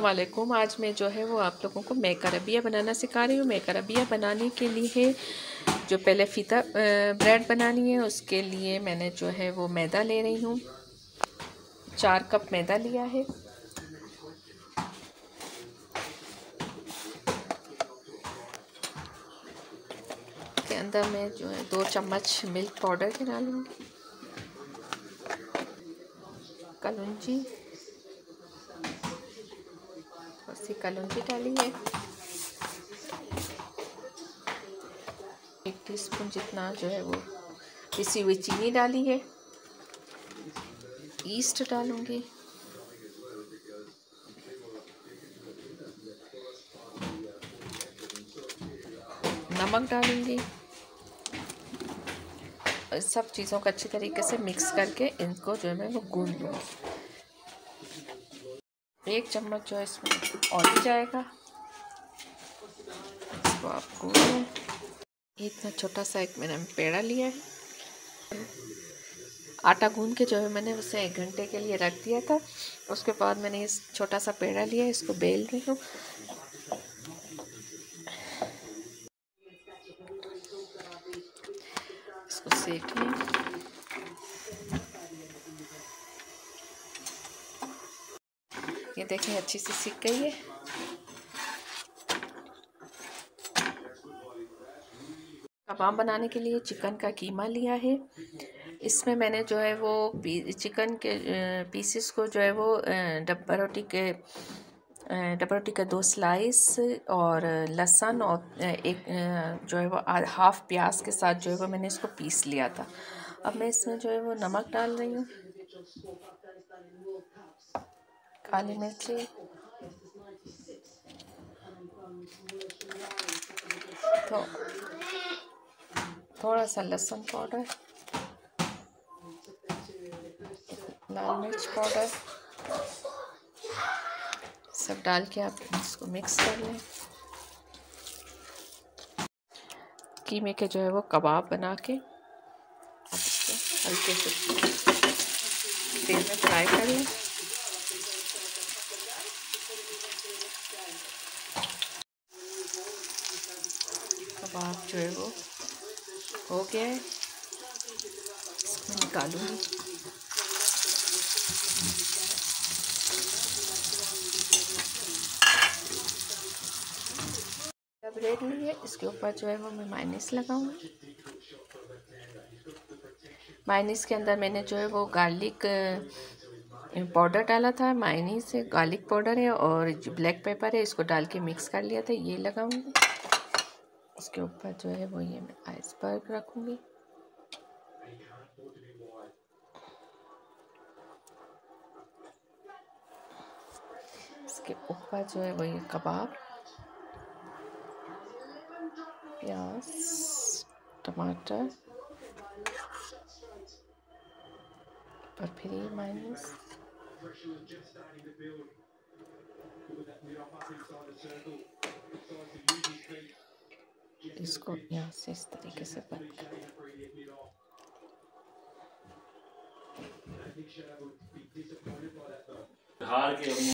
वालेकुम आज मैं जो है वो आप लोगों को मैकरबिया बनाना सिखा रही हूँ। मैकरबिया बनाने के लिए जो पहले फीता ब्रेड बनानी है, उसके लिए मैंने जो है वो मैदा ले रही हूँ। चार कप मैदा लिया है। के अंदर मैं जो है दो चम्मच मिल्क पाउडर के डालूँगी। कलौंजी। सी कलौंजी डाली है। एक टीस्पून जितना जो है वो पिसी हुई चीनी डाली है। ईस्ट डालूँगी। नमक डालूँगी। सब चीज़ों को अच्छी तरीके से मिक्स करके इनको जो है मैं वो गूंद लूँगी। एक चम्मच जो है इसमें ऑयल जाएगा। इसको आप गूंद इतना छोटा सा एक मैंने पेड़ा लिया है। आटा गूंद के जो है मैंने उसे एक घंटे के लिए रख दिया था। उसके बाद मैंने इस छोटा सा पेड़ा लिया इसको बेल रही हूँ। इसको सेक लें ये देखें अच्छी सी सीख गई है कबाब बनाने के लिए चिकन का कीमा लिया है इसमें मैंने जो है वो चिकन के पीसेस को जो है वो डब्बा रोटी के डब्बा रोटी के दो स्लाइस और लहसन और एक जो है वो हाफ़ प्याज के साथ जो है वो मैंने इसको पीस लिया था। अब मैं इसमें जो है वो नमक डाल रही हूँ। काली मिर्ची। तो थोड़ा सा लहसुन पाउडर। लाल मिर्च पाउडर। सब डाल के आप इसको मिक्स कर लें। कीमे के जो है वो कबाब बना के आप इसको हल्के से तेल में फ्राई कर लें। कबाब जो है वो हो गया है। इसको निकालूँगी। ब्रेड ली है, इसके ऊपर जो है वो मैं माइनस लगाऊँगी माइनस के अंदर मैंने जो है वो गार्लिक पाउडर डाला था। माइनीस से गार्लिक पाउडर है और जो ब्लैक पेपर है, इसको डाल के मिक्स कर लिया था, ये लगाऊँगी। इसके ऊपर जो है वो ये मैं आइसबर्ग रखूँगी। इसके ऊपर जो है वो ये कबाब। प्याज टमाटर और फिर ये माइनस इसको यहाँ से इस तरीके से बंद कर हार के अपनी